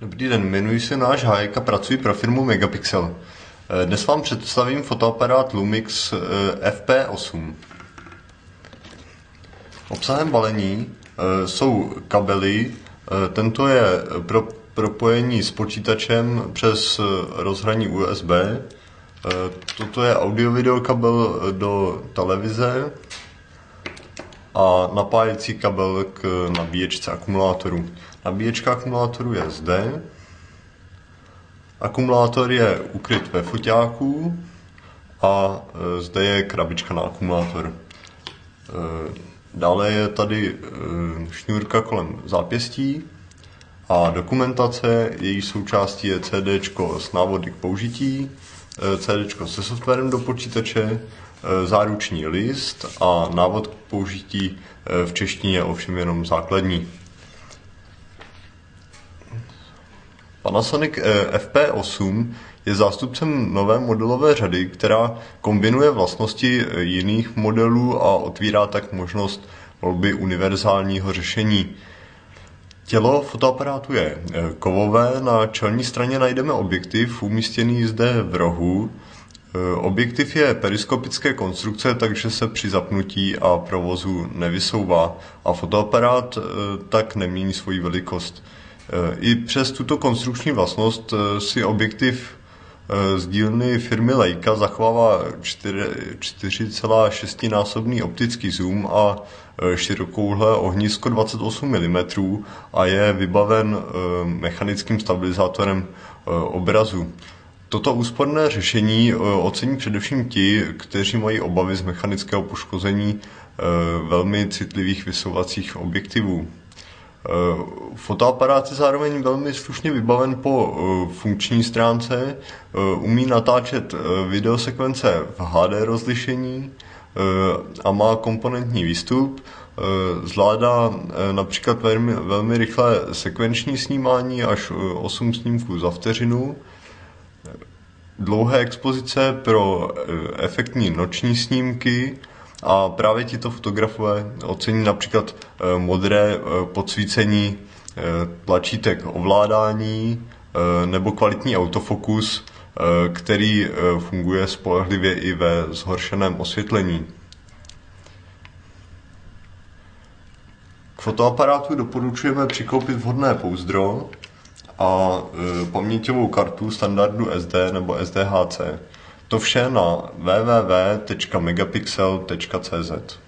Dobrý den, jmenuji se náš Hájek a pracuji pro firmu Megapixel. Eh, dnes vám představím fotoaparát Lumix eh, FP8. Obsahem balení eh, jsou kabely, tento je pro propojení s počítačem přes rozhraní USB, toto je audio-video kabel do televize a napájecí kabel k nabíječce akumulátoru. Nabíječka akumulátoru je zde. Akumulátor je ukryt ve foťáku a e, zde je krabička na akumulátor. E, dále je tady šňůrka kolem zápěstí a dokumentace, její součástí je CD s návody k použití, CD se softwarem do počítače, záruční list a návod k použití v češtině ovšem jenom základní. Panasonic eh, FP8 je zástupcem nové modelové řady, která kombinuje vlastnosti eh, jiných modelů a otvírá tak možnost volby univerzálního řešení. Tělo fotoaparátu je eh, kovové, na čelní straně najdeme objektiv umístěný zde v rohu. Objektiv je periskopické konstrukce, takže se při zapnutí a provozu nevysouvá a fotoaparát tak nemění svoji velikost. I přes tuto konstrukční vlastnost eh, si objektiv eh, z dílny firmy Leica zachovává 4,6 násobný optický zoom a eh, širokouhle ohnisko 28 mm a je vybaven mechanickým stabilizátorem obrazu. Toto úsporné řešení ocení především ti, kteří mají obavy z mechanického poškození velmi citlivých vysovacích objektivů. Eh, fotoaparát je zároveň velmi slušně vybaven po eh, funkční stránce, eh, umí natáčet videosekvence v HD rozlišení a má komponentní výstup. Zvládá například velmi, velmi rychlé sekvenční snímání až 8 snímků za vteřinu, dlouhé expozice pro efektní noční snímky, a právě tito fotografové ocení například eh, modré eh, podsvícení eh, tlačítek ovládání nebo kvalitní autofokus, který funguje spolehlivě i ve zhoršeném osvětlení. K fotoaparátu doporučujeme přikoupit vhodné pouzdro a paměťovou kartu standardu SD nebo SDHC. To vše na www.megapixel.cz